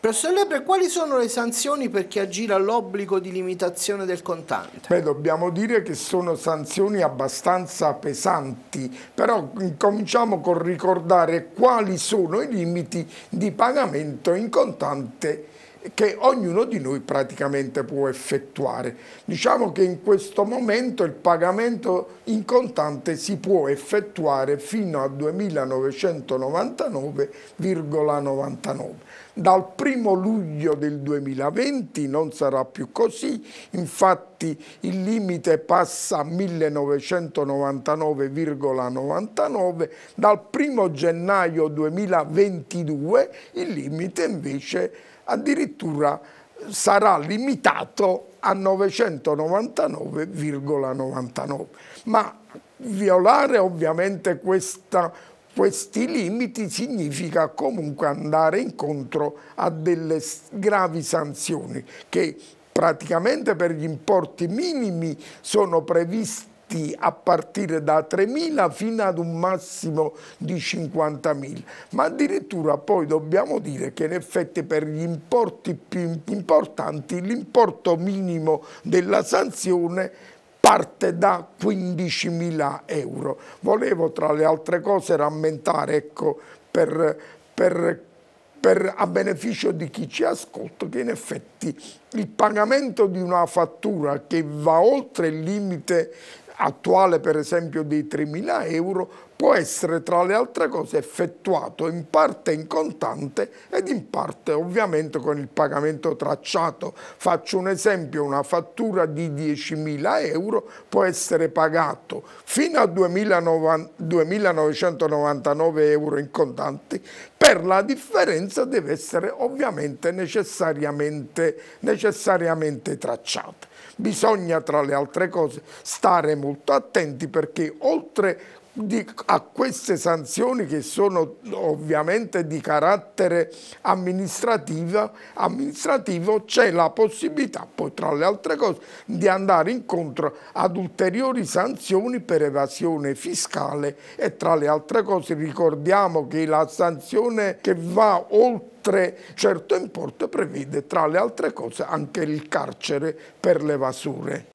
Professor Lebre, quali sono le sanzioni per chi aggira all'obbligo di limitazione del contante? Beh, dobbiamo dire che sono sanzioni abbastanza pesanti, però cominciamo con ricordare quali sono i limiti di pagamento in contante che ognuno di noi praticamente può effettuare. Diciamo che in questo momento il pagamento in contante si può effettuare fino a 2.999,99. Dal 1 luglio del 2020 non sarà più così, infatti il limite passa a 1999,99, dal 1 gennaio 2022 il limite invece addirittura sarà limitato a 999,99. Ma violare ovviamente questa, questi limiti significa comunque andare incontro a delle gravi sanzioni che praticamente per gli importi minimi sono previsti a partire da 3.000 fino ad un massimo di 50.000, ma addirittura poi dobbiamo dire che in effetti per gli importi più importanti l'importo minimo della sanzione parte da 15.000 euro. Volevo tra le altre cose rammentare ecco, per, per per, a beneficio di chi ci ascolta che in effetti il pagamento di una fattura che va oltre il limite attuale per esempio dei 3.000 euro può essere tra le altre cose effettuato in parte in contante ed in parte ovviamente con il pagamento tracciato. Faccio un esempio, una fattura di 10.000 euro può essere pagato fino a 2.999 euro in contanti, per la differenza deve essere ovviamente necessariamente, necessariamente tracciata. Bisogna tra le altre cose stare molto attenti perché oltre di, a queste sanzioni che sono ovviamente di carattere amministrativo, amministrativo c'è la possibilità poi tra le altre cose di andare incontro ad ulteriori sanzioni per evasione fiscale e tra le altre cose ricordiamo che la sanzione che va oltre certo importo prevede tra le altre cose anche il carcere per l'evasore.